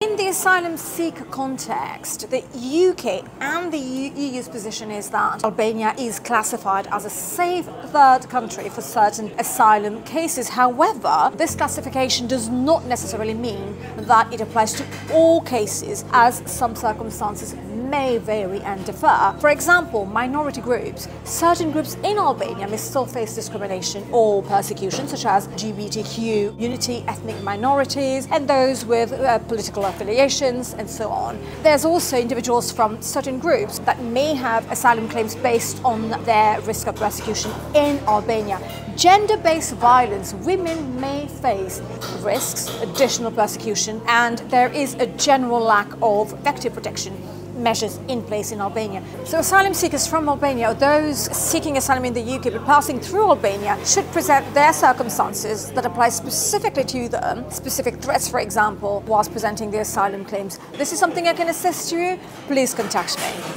In the asylum seeker context, the UK and the EU's position is that Albania is classified as a safe third country for certain asylum cases. However, this classification does not necessarily mean that it applies to all cases, as some circumstances may vary and differ. For example, minority groups. Certain groups in Albania may still face discrimination or persecution, such as LGBTQ, unity, ethnic minorities, and those with uh, political affiliations, and so on. There's also individuals from certain groups that may have asylum claims based on their risk of persecution in Albania. Gender based violence, women may face risks, additional persecution, and there is a general lack of effective protection measures in place in Albania. So asylum seekers from Albania, or those seeking asylum in the UK but passing through Albania, should present their circumstances that apply specifically to them, specific threats, for example, whilst presenting their asylum claims. This is something I can assist you. Please contact me.